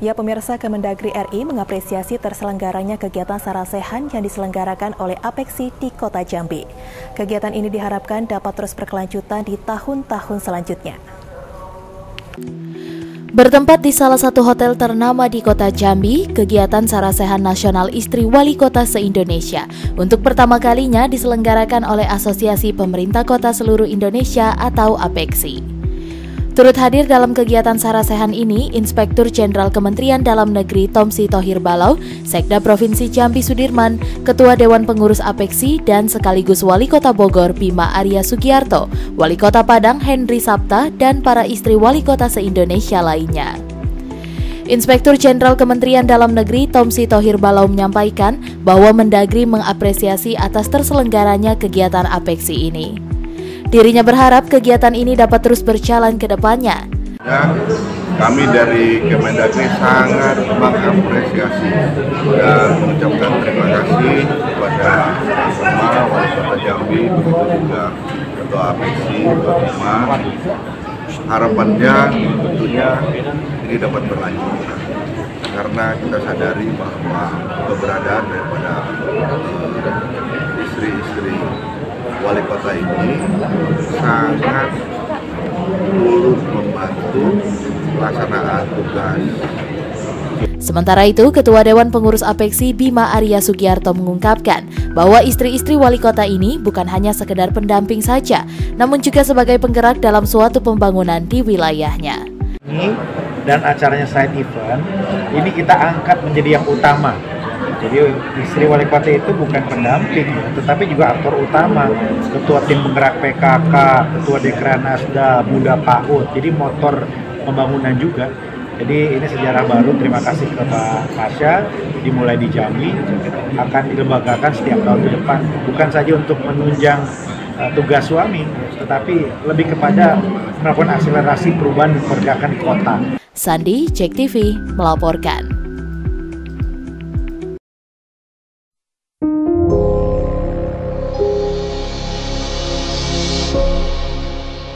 Ya pemirsa Kemendagri RI mengapresiasi terselenggaranya kegiatan sarasehan yang diselenggarakan oleh Apexi di Kota Jambi. Kegiatan ini diharapkan dapat terus berkelanjutan di tahun-tahun selanjutnya. Bertempat di salah satu hotel ternama di kota Jambi, kegiatan Sarasehan Nasional Istri Wali Kota se-Indonesia untuk pertama kalinya diselenggarakan oleh Asosiasi Pemerintah Kota Seluruh Indonesia atau APEXI. Turut hadir dalam kegiatan sarasehan ini, Inspektur Jenderal Kementerian Dalam Negeri Tomsi Tohir Balau, Sekda Provinsi Jambi Sudirman, Ketua Dewan Pengurus Apeksi, dan sekaligus Wali Kota Bogor Bima Arya Sugiarto, Wali Kota Padang Henry Sapta, dan para istri Wali Kota se-Indonesia lainnya. Inspektur Jenderal Kementerian Dalam Negeri Tomsi Tohir Balau menyampaikan bahwa Mendagri mengapresiasi atas terselenggaranya kegiatan Apeksi ini. Dirinya berharap kegiatan ini dapat terus berjalan ke depannya. Ya, kami dari Kemendagri sangat mengapresiasi dan mengucapkan terima kasih kepada semua wali kota Jambi, begitu juga ketua APC, Bima. Harapannya tentunya ini dapat berlanjut karena kita sadari bahwa keberadaan daripada eh, istri-istri wali kota ini sangat turut membantu pelaksanaan tugas. Sementara itu, Ketua Dewan Pengurus Apeksi Bima Arya Sugiarto mengungkapkan bahwa istri-istri wali kota ini bukan hanya sekedar pendamping saja, namun juga sebagai penggerak dalam suatu pembangunan di wilayahnya. Ini dan acaranya side event, ini kita angkat menjadi yang utama jadi istri wali kota itu bukan pendamping, tetapi juga aktor utama. Ketua tim penggerak PKK, ketua Dekranasda, Muda PAUD, jadi motor pembangunan juga. Jadi ini sejarah baru. Terima kasih ke Pak. Dimulai di Jambi, akan dilembagakan setiap tahun ke depan. Bukan saja untuk menunjang uh, tugas suami, tetapi lebih kepada melakukan akselerasi perubahan dan pergerakan kota. Sandi, Cek TV, melaporkan.